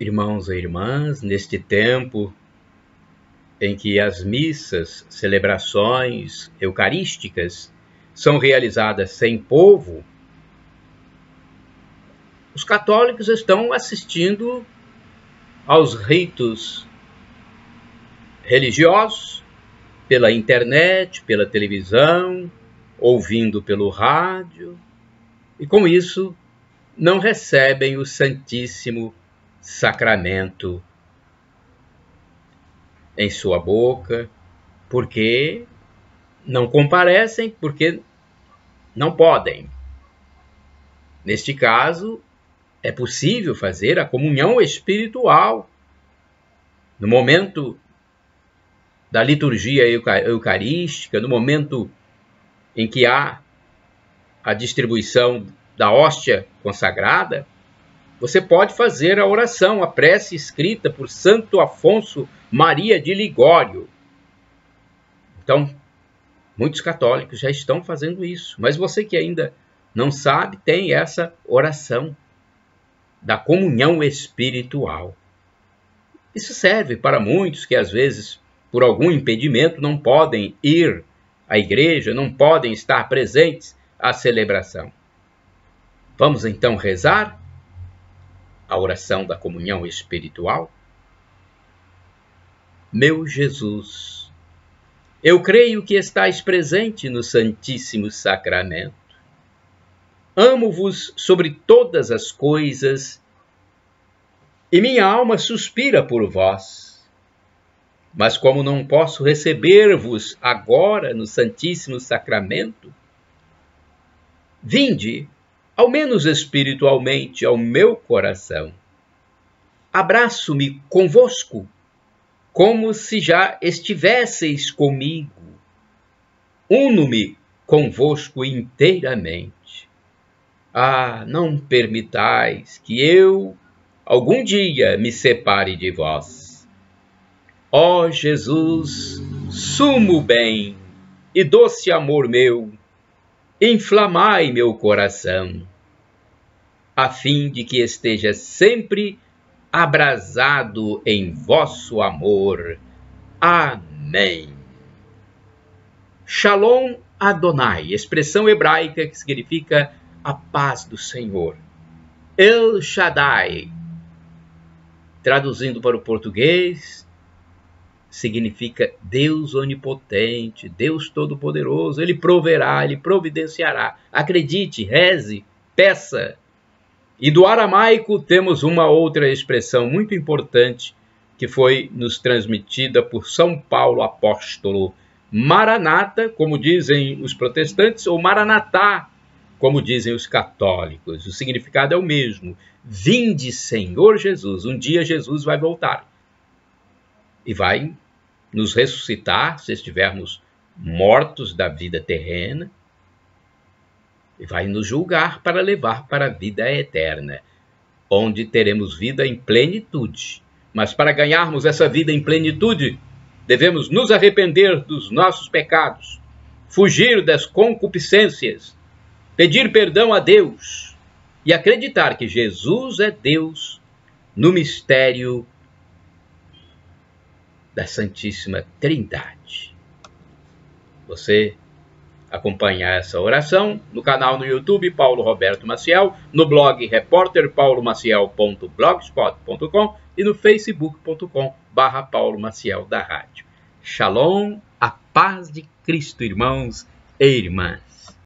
Irmãos e irmãs, neste tempo em que as missas, celebrações eucarísticas são realizadas sem povo, os católicos estão assistindo aos ritos religiosos pela internet, pela televisão, ouvindo pelo rádio, e com isso não recebem o Santíssimo Sacramento em sua boca, porque não comparecem, porque não podem. Neste caso, é possível fazer a comunhão espiritual no momento da liturgia eucarística, no momento em que há a distribuição da hóstia consagrada, você pode fazer a oração, a prece escrita por Santo Afonso Maria de Ligório. Então, muitos católicos já estão fazendo isso, mas você que ainda não sabe, tem essa oração da comunhão espiritual. Isso serve para muitos que às vezes, por algum impedimento, não podem ir à igreja, não podem estar presentes à celebração. Vamos então rezar a oração da comunhão espiritual? Meu Jesus, eu creio que estais presente no Santíssimo Sacramento. Amo-vos sobre todas as coisas e minha alma suspira por vós. Mas como não posso receber-vos agora no Santíssimo Sacramento, vinde ao menos espiritualmente, ao meu coração. Abraço-me convosco, como se já estivesseis comigo. Uno-me convosco inteiramente. Ah, não permitais que eu algum dia me separe de vós. Ó Jesus, sumo bem e doce amor meu, inflamai meu coração, a fim de que esteja sempre abrasado em vosso amor. Amém. Shalom Adonai, expressão hebraica que significa a paz do Senhor. El Shaddai, traduzindo para o português, significa Deus onipotente, Deus todo-poderoso. Ele proverá, ele providenciará. Acredite, reze, peça. E do aramaico temos uma outra expressão muito importante que foi nos transmitida por São Paulo apóstolo. Maranata, como dizem os protestantes, ou Maranatá, como dizem os católicos. O significado é o mesmo. Vinde, Senhor Jesus. Um dia Jesus vai voltar e vai nos ressuscitar se estivermos mortos da vida terrena e vai nos julgar para levar para a vida eterna, onde teremos vida em plenitude. Mas para ganharmos essa vida em plenitude, devemos nos arrepender dos nossos pecados, fugir das concupiscências, pedir perdão a Deus e acreditar que Jesus é Deus no mistério da Santíssima Trindade. Você acompanha essa oração no canal no YouTube Paulo Roberto Maciel, no blog repórterpaulomaciel.blogspot.com e no facebook.com barra Paulo Maciel da Rádio. Shalom, a paz de Cristo, irmãos e irmãs.